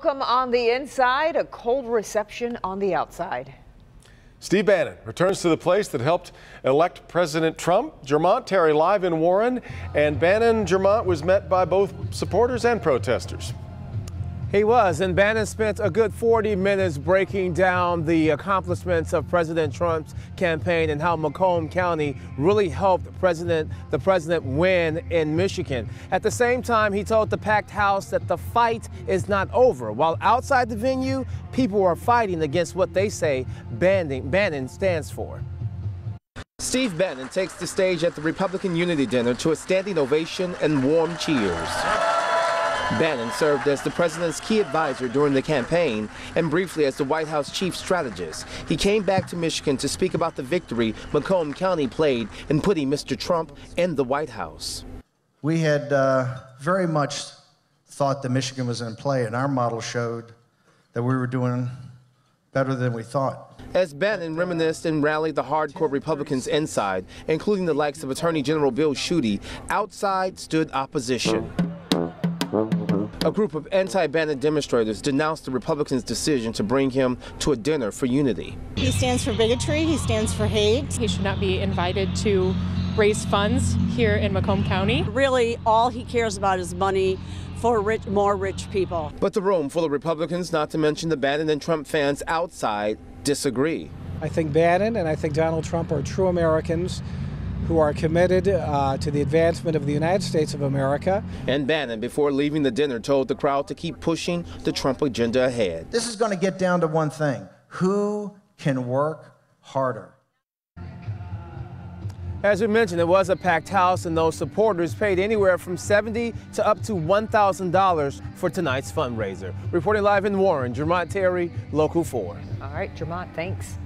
Welcome on the inside, a cold reception on the outside. Steve Bannon returns to the place that helped elect President Trump. Jermont Terry live in Warren, and Bannon Jermont was met by both supporters and protesters. He was, and Bannon spent a good 40 minutes breaking down the accomplishments of President Trump's campaign and how Macomb County really helped President the president win in Michigan. At the same time, he told the packed house that the fight is not over. While outside the venue, people are fighting against what they say Bannon, Bannon stands for. Steve Bannon takes the stage at the Republican Unity Dinner to a standing ovation and warm cheers. Bannon served as the president's key advisor during the campaign and briefly as the White House chief strategist. He came back to Michigan to speak about the victory Macomb County played in putting Mr. Trump in the White House. We had uh, very much thought that Michigan was in play, and our model showed that we were doing better than we thought. As Bannon reminisced and rallied the hardcore Republicans inside, including the likes of Attorney General Bill Schuette, outside stood opposition. Mm-hmm. A group of anti-Bannon demonstrators denounced the Republicans' decision to bring him to a dinner for unity. He stands for bigotry, he stands for hate. He should not be invited to raise funds here in Macomb County. Really, all he cares about is money for rich, more rich people. But the room full of Republicans, not to mention the Bannon and Trump fans outside, disagree. I think Bannon and I think Donald Trump are true Americans who are committed uh, to the advancement of the United States of America. And Bannon, before leaving the dinner, told the crowd to keep pushing the Trump agenda ahead. This is going to get down to one thing who can work harder? As we mentioned, it was a packed house, and those supporters paid anywhere from 70 to up to $1,000 for tonight's fundraiser. Reporting live in Warren, Jermont Terry, Local 4. All right, Jermont, thanks.